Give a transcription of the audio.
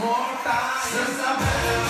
mortais. Santa Bela.